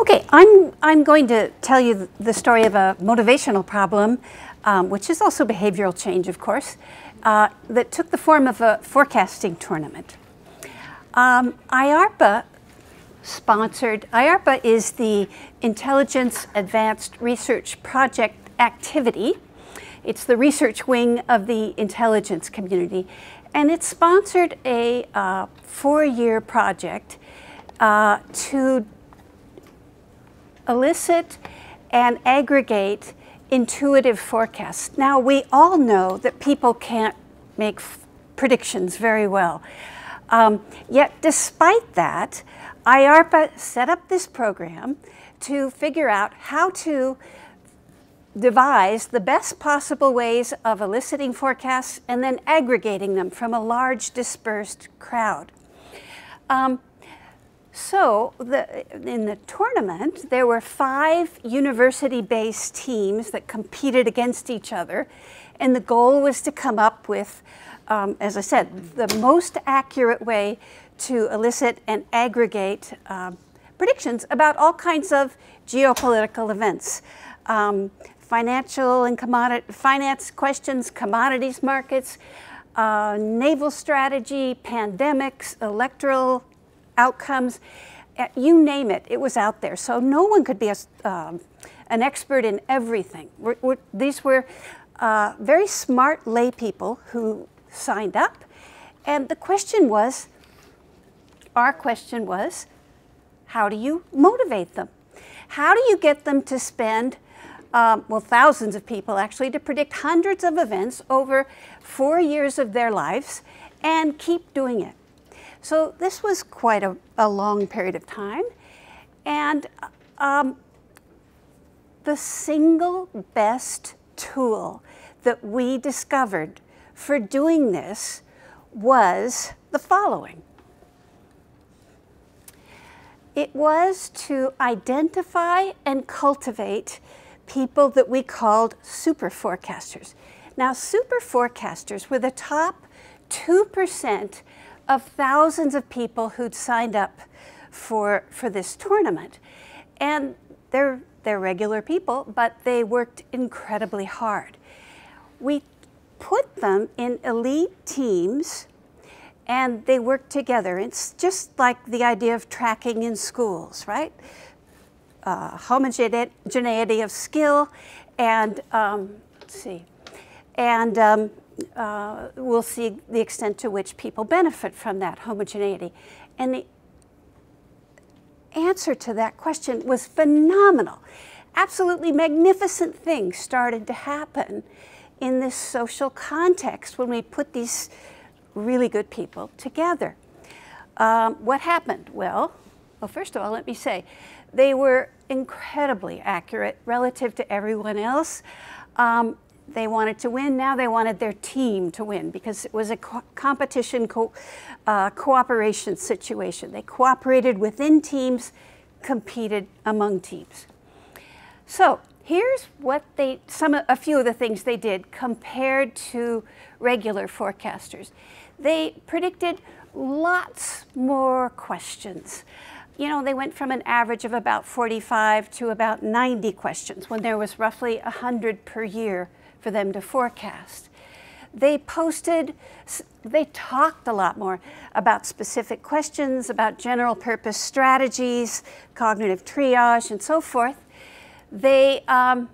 Okay, I'm, I'm going to tell you the story of a motivational problem, um, which is also behavioral change, of course, uh, that took the form of a forecasting tournament. Um, IARPA sponsored, IARPA is the Intelligence Advanced Research Project Activity. It's the research wing of the intelligence community. And it sponsored a uh, four-year project uh, to elicit and aggregate intuitive forecasts. Now, we all know that people can't make predictions very well. Um, yet, despite that, IARPA set up this program to figure out how to devise the best possible ways of eliciting forecasts and then aggregating them from a large dispersed crowd. Um, so the, in the tournament, there were five university-based teams that competed against each other, and the goal was to come up with, um, as I said, the most accurate way to elicit and aggregate um, predictions about all kinds of geopolitical events. Um, financial and commodity, finance questions, commodities markets, uh, naval strategy, pandemics, electoral outcomes, uh, you name it, it was out there. So no one could be a, um, an expert in everything. We're, we're, these were uh, very smart lay people who signed up. And the question was, our question was, how do you motivate them? How do you get them to spend, um, well, thousands of people actually, to predict hundreds of events over four years of their lives and keep doing it? So this was quite a, a long period of time. And um, the single best tool that we discovered for doing this was the following. It was to identify and cultivate people that we called super forecasters. Now, super forecasters were the top 2% of thousands of people who'd signed up for, for this tournament. And they're, they're regular people, but they worked incredibly hard. We put them in elite teams and they worked together. It's just like the idea of tracking in schools, right? Uh, homogeneity of skill and, um, let's see, and um, uh, we'll see the extent to which people benefit from that homogeneity. And the answer to that question was phenomenal. Absolutely magnificent things started to happen in this social context when we put these really good people together. Um, what happened? Well, well, first of all, let me say, they were incredibly accurate relative to everyone else. Um, they wanted to win. Now they wanted their team to win because it was a co competition co uh, cooperation situation. They cooperated within teams, competed among teams. So here's what they, some, a few of the things they did compared to regular forecasters. They predicted lots more questions. You know, they went from an average of about 45 to about 90 questions when there was roughly 100 per year for them to forecast. They posted, they talked a lot more about specific questions, about general purpose strategies, cognitive triage, and so forth. They, um,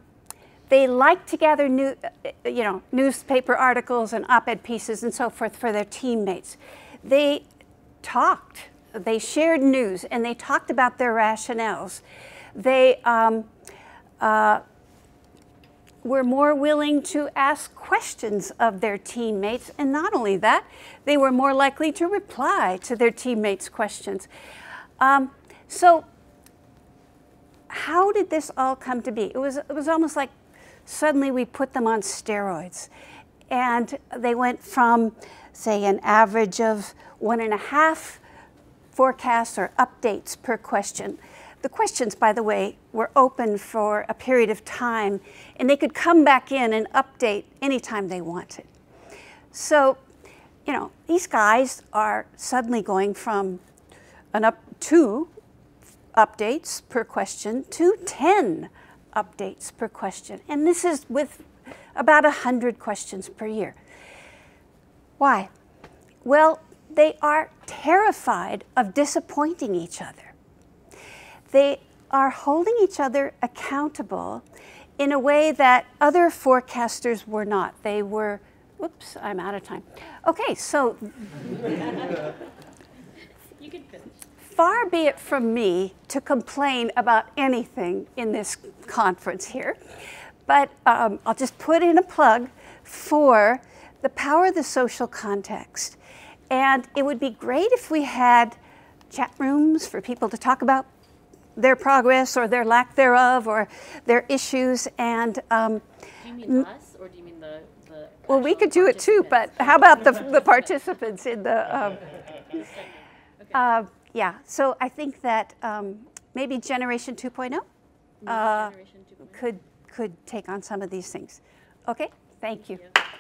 they liked to gather new, you know, newspaper articles and op-ed pieces and so forth for their teammates. They talked, they shared news, and they talked about their rationales. They um, uh, were more willing to ask questions of their teammates. And not only that, they were more likely to reply to their teammates' questions. Um, so how did this all come to be? It was, it was almost like suddenly we put them on steroids. And they went from, say, an average of one and a half forecasts or updates per question the questions, by the way, were open for a period of time, and they could come back in and update anytime they wanted. So, you know, these guys are suddenly going from an up to updates per question to 10 updates per question. And this is with about 100 questions per year. Why? Well, they are terrified of disappointing each other. They are holding each other accountable in a way that other forecasters were not. They were, whoops, I'm out of time. Okay, so You can finish. far be it from me to complain about anything in this conference here, but um, I'll just put in a plug for the power of the social context. And it would be great if we had chat rooms for people to talk about their progress or their lack thereof or their issues. And um, Do you mean us, or do you mean the, the? well, we could do it too, but how about the, the participants in the um, Okay. Uh, yeah, so I think that um, maybe Generation 2.0 uh, could, could take on some of these things. Okay, thank you. Thank you.